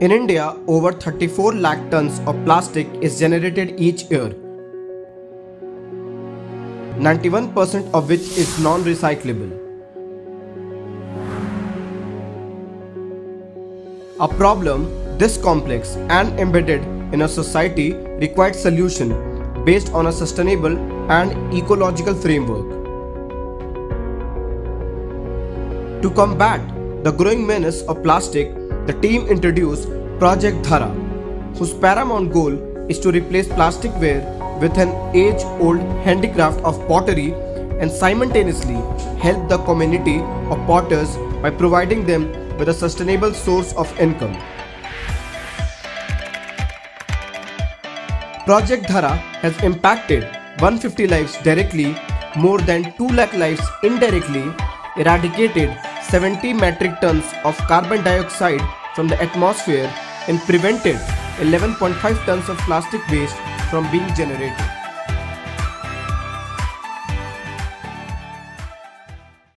In India, over 34 lakh tons of plastic is generated each year, 91% of which is non recyclable. A problem this complex and embedded in a society required solution based on a sustainable and ecological framework. To combat the growing menace of plastic, the team introduced Project Dhara, whose paramount goal is to replace plasticware with an age old handicraft of pottery and simultaneously help the community of potters by providing them with a sustainable source of income. Project Dhara has impacted 150 lives directly, more than 2 lakh lives indirectly, eradicated 70 metric tons of carbon dioxide from the atmosphere and prevented 11.5 tons of plastic waste from being generated.